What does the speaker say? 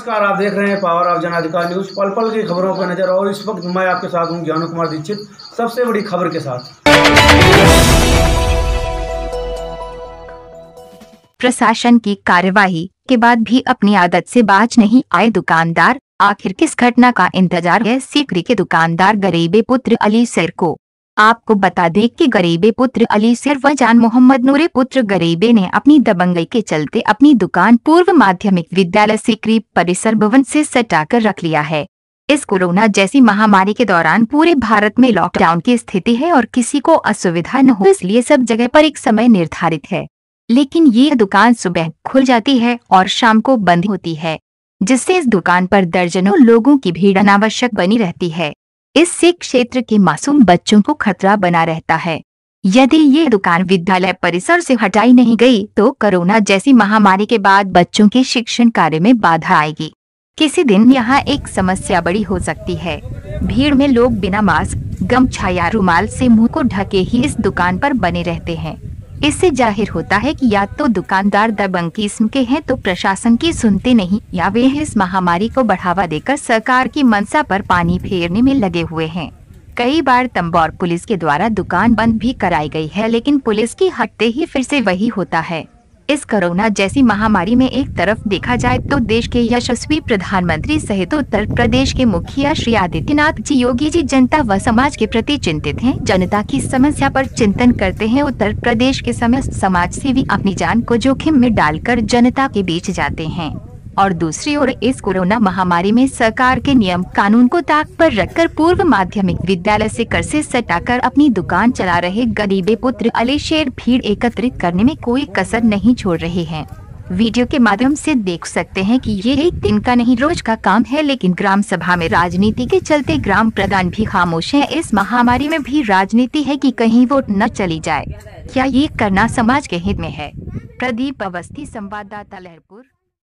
नमस्कार, आप देख रहे हैं पावर ऑफ़ जनाधिकार न्यूज़। पल पल की खबरों पर नज़र और इस वक्त मैं आपके साथ हूँ ज्ञान कुमार दीक्षित, सबसे बड़ी खबर के साथ। प्रशासन की कार्यवाही के बाद भी अपनी आदत से बाज नहीं आए दुकानदार। आखिर किस घटना का इंतज़ार है? सीकरी के दुकानदार गरीबे पुत्र अली सर को आपको बता दें कि गरीबे पुत्र अली सर व जान मोहम्मद नूरे पुत्र गरीबे ने अपनी दबंगई के चलते अपनी दुकान पूर्व माध्यमिक विद्यालय सीकरी परिसर भवन से सटाकर रख लिया है। इस कोरोना जैसी महामारी के दौरान पूरे भारत में लॉकडाउन की स्थिति है और किसी को असुविधा न हो, इसलिए सब जगह पर एक समय निर्धारित है। लेकिन ये दुकान सुबह खुल जाती है और शाम को बंद होती है, जिससे इस दुकान पर दर्जनों लोगों की भीड़ अनावश्यक बनी रहती है। इससे क्षेत्र के मासूम बच्चों को खतरा बना रहता है। यदि ये दुकान विद्यालय परिसर से हटाई नहीं गई तो कोरोना जैसी महामारी के बाद बच्चों के शिक्षण कार्य में बाधा आएगी। किसी दिन यहाँ एक समस्या बड़ी हो सकती है। भीड़ में लोग बिना मास्क गमछा या रुमाल से मुँह को ढके ही इस दुकान पर बने रहते हैं। इससे ज़ाहिर होता है कि या तो दुकानदार दबंग किस्म के हैं तो प्रशासन की सुनते नहीं, या वे इस महामारी को बढ़ावा देकर सरकार की मंशा पर पानी फेरने में लगे हुए हैं। कई बार तंबौर पुलिस के द्वारा दुकान बंद भी कराई गई है, लेकिन पुलिस की हटते ही फिर से वही होता है। इस कोरोना जैसी महामारी में एक तरफ़ देखा जाए तो देश के यशस्वी प्रधानमंत्री सहित उत्तर प्रदेश के मुखिया श्री आदित्यनाथ जी, योगी जी, जनता व समाज के प्रति चिंतित हैं। जनता की समस्या पर चिंतन करते हैं। उत्तर प्रदेश के समस्त समाज सेवी अपनी जान को जोखिम में डालकर जनता के बीच जाते हैं। और दूसरी ओर इस कोरोना महामारी में सरकार के नियम, कानून को ताक पर रखकर पूर्व माध्यमिक विद्यालय से कर से सटाकर अपनी दुकान चला रहे गरीबे पुत्र अली शेर भीड़ एकत्रित करने में कोई कसर नहीं छोड़ रहे हैं। वीडियो के माध्यम से देख सकते हैं कि ये एक दिन का नहीं, रोज का काम है, लेकिन ग्राम सभा में राजनीति के चलते ग्राम प्रधान भी खामोश हैं। इस महामारी में भी राजनीति है कि कहीं वोट न चली जाए। क्या ये करना समाज के हित में है? प्रदीप अवस्थी, संवाददाता लहरपुर।